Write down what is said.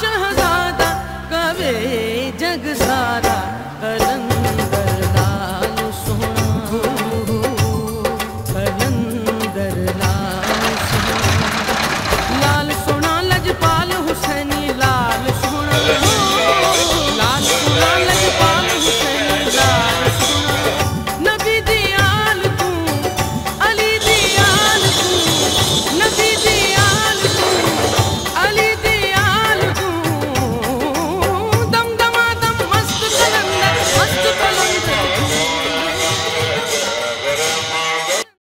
शहजादा कवे जग जगसा